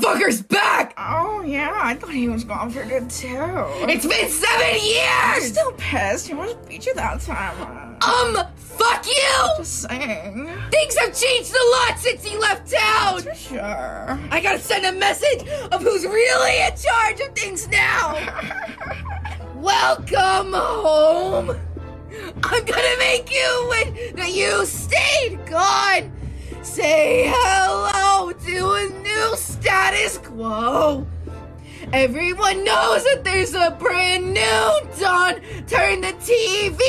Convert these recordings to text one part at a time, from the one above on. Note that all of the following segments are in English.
motherfucker's back! Oh yeah, I thought he was gone for good too. It's been seven I'm years! still pissed. He must beat you that time. Um, fuck you! Just saying. Things have changed a lot since he left town! For sure. I gotta send a message of who's really in charge of things now! Welcome home! I'm gonna make you wish that you stayed gone! Say quo! Everyone knows that there's a brand new dawn! Turn the TV!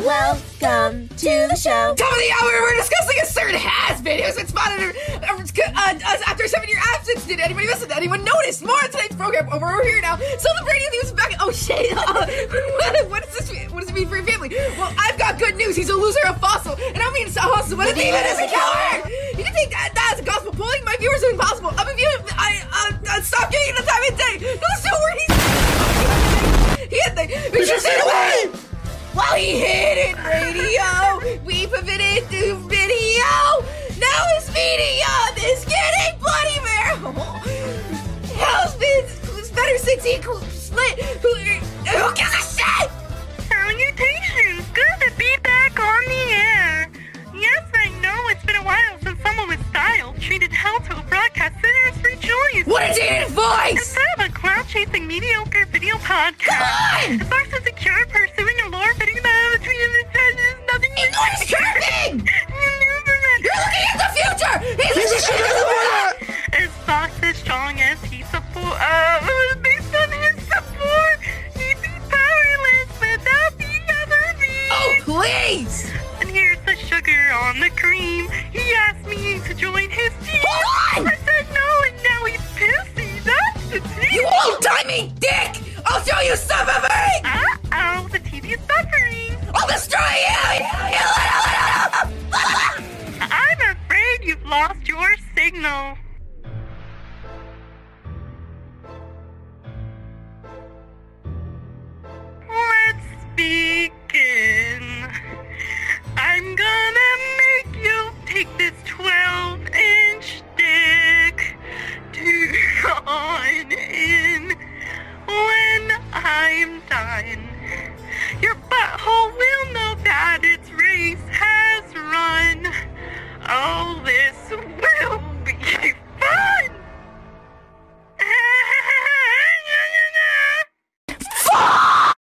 Welcome to the show. Top of the hour, we're discussing a certain has-been who's been spotted uh, uh, after a seven-year absence. Did anybody miss it? Did anyone notice? More on tonight's program. Over we're here now. Celebrating the back. Oh shit! Uh, what, what does this mean? What does it mean for your family? Well, I've got good news. He's a loser, and I mean a fossil. What it mean? As a killer. You can take that, that as a gospel. Pulling my viewers is impossible. I'm a viewer. I uh, uh, stop giving it the time of day. No, is where he's. He had the. We should stay away. While he hid in radio, we pivoted to video. Now his media is getting bloody mare. Hell's been better since he split. Who, who gives a What a dated voice! Instead of a crowd-chasing mediocre video podcast, Come on! it's our secure pursuing a lore fitting the between the judges, nothing Ignore his curving! You're looking at the future! He's a shit As Fox as strong as he support, uh, based on his support, he'd be powerless without the other me. Oh, please! And here's the sugar on the cream. He asked me to join his team. You me, dick! I'll show you some of it! Uh-oh, the TV is buffering. I'll destroy you! You little, little, I'm afraid you've lost your signal. In. Your butthole